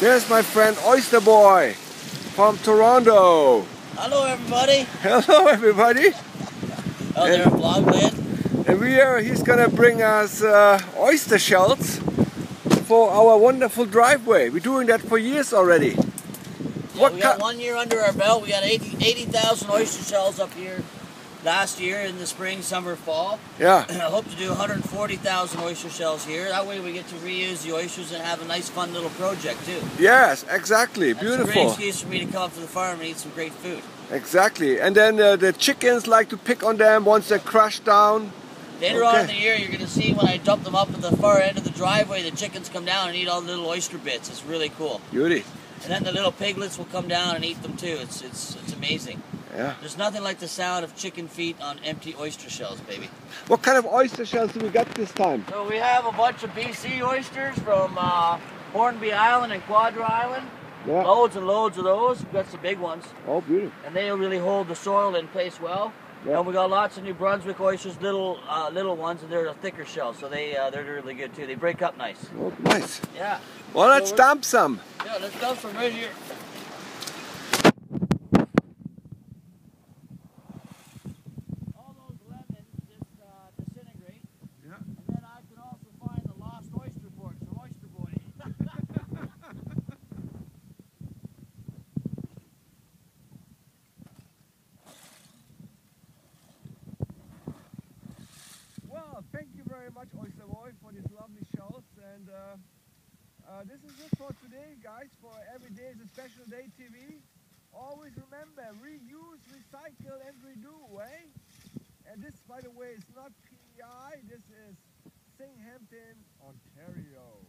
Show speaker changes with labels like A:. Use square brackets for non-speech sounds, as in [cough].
A: There's my friend Oyster Boy from Toronto.
B: Hello, everybody. [laughs]
A: Hello, everybody.
B: Oh, there in Vlogland.
A: And we are, he's gonna bring us uh, oyster shells for our wonderful driveway. We're doing that for years already.
B: Yeah, what we got one year under our belt. We got 80,000 80, oyster shells up here last year in the spring, summer, fall.
A: Yeah. [clears throat]
B: I hope to do 140,000 oyster shells here. That way we get to reuse the oysters and have a nice fun little project too.
A: Yes, exactly.
B: That's
A: Beautiful.
B: a great excuse for me to come up to the farm and eat some great food.
A: Exactly. And then uh, the chickens like to pick on them once they're crushed down.
B: Later okay. on in the year, you're going to see when I dump them up at the far end of the driveway, the chickens come down and eat all the little oyster bits. It's really cool.
A: Beauty.
B: And then the little piglets will come down and eat them too. It's it's it's amazing.
A: Yeah.
B: There's nothing like the sound of chicken feet on empty oyster shells, baby.
A: What kind of oyster shells do we got this time?
B: So we have a bunch of BC oysters from uh, Hornby Island and Quadra Island. Yeah. Loads and loads of those. We've got some big ones.
A: Oh, beautiful.
B: And they'll really hold the soil in place well. Yeah. And we got lots of New Brunswick oysters, little uh, little ones, and they're a thicker shell, so they uh, they're really good too. They break up nice.
A: Oh, nice.
B: Yeah.
A: Well, let's dump some.
B: Yeah, let's dump some right here.
A: Much, Oyster Boy, for these lovely shows. And uh, uh, this is it for today, guys. For every day is a special day TV. Always remember, reuse, recycle, and redo, eh? And this, by the way, is not PEI. This is Singhampton, Ontario.